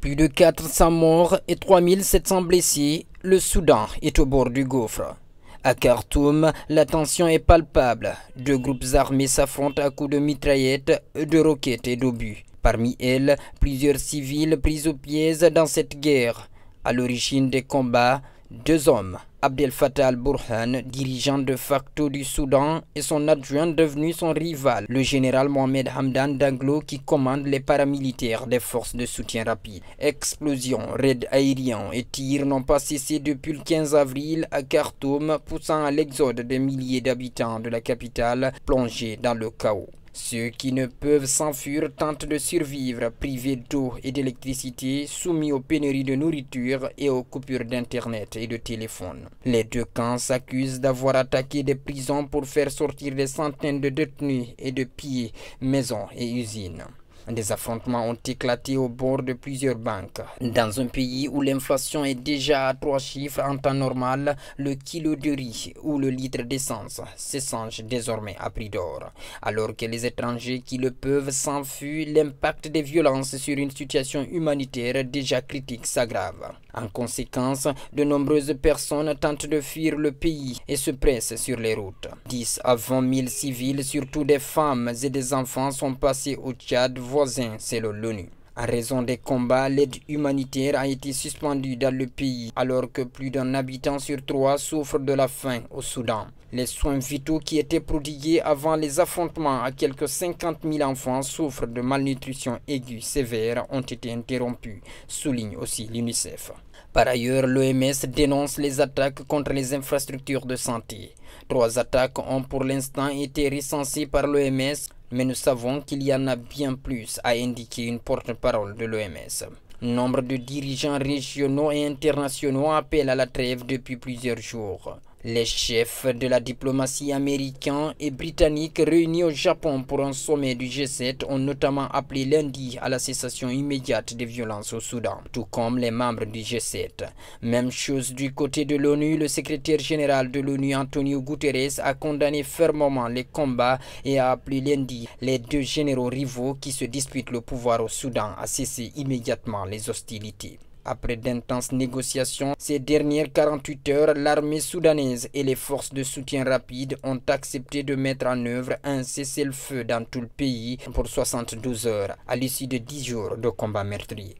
Plus de 400 morts et 3700 blessés, le Soudan est au bord du gouffre. À Khartoum, la tension est palpable. Deux groupes armés s'affrontent à coups de mitraillettes, de roquettes et d'obus. Parmi elles, plusieurs civils pris aux pièges dans cette guerre. À l'origine des combats, deux hommes, Abdel Fattah al-Burhan, dirigeant de facto du Soudan, et son adjoint devenu son rival, le général Mohamed Hamdan Daglo qui commande les paramilitaires des forces de soutien rapide. Explosions, raids aériens et tirs n'ont pas cessé depuis le 15 avril à Khartoum, poussant à l'exode des milliers d'habitants de la capitale plongés dans le chaos. Ceux qui ne peuvent s'enfuir tentent de survivre, privés d'eau et d'électricité, soumis aux pénuries de nourriture et aux coupures d'Internet et de téléphone. Les deux camps s'accusent d'avoir attaqué des prisons pour faire sortir des centaines de détenus et de piller maisons et usines. Des affrontements ont éclaté au bord de plusieurs banques. Dans un pays où l'inflation est déjà à trois chiffres en temps normal, le kilo de riz ou le litre d'essence s'échange désormais à prix d'or. Alors que les étrangers qui le peuvent s'enfuient, l'impact des violences sur une situation humanitaire déjà critique s'aggrave. En conséquence, de nombreuses personnes tentent de fuir le pays et se pressent sur les routes. 10 à 20 000 civils, surtout des femmes et des enfants, sont passés au Tchad voisin selon l'ONU. En raison des combats, l'aide humanitaire a été suspendue dans le pays alors que plus d'un habitant sur trois souffre de la faim au Soudan. Les soins vitaux qui étaient prodigués avant les affrontements à quelques 50 000 enfants souffrent de malnutrition aiguë sévère ont été interrompus, souligne aussi l'UNICEF. Par ailleurs, l'OMS dénonce les attaques contre les infrastructures de santé. Trois attaques ont pour l'instant été recensées par l'OMS, mais nous savons qu'il y en a bien plus, a indiqué une porte-parole de l'OMS. Nombre de dirigeants régionaux et internationaux appellent à la trêve depuis plusieurs jours. Les chefs de la diplomatie américaine et britannique réunis au Japon pour un sommet du G7 ont notamment appelé lundi à la cessation immédiate des violences au Soudan, tout comme les membres du G7. Même chose du côté de l'ONU, le secrétaire général de l'ONU Antonio Guterres a condamné fermement les combats et a appelé lundi les deux généraux rivaux qui se disputent le pouvoir au Soudan à cesser immédiatement les hostilités. Après d'intenses négociations, ces dernières 48 heures, l'armée soudanaise et les forces de soutien rapide ont accepté de mettre en œuvre un cessez-le-feu dans tout le pays pour 72 heures, à l'issue de 10 jours de combats meurtriers.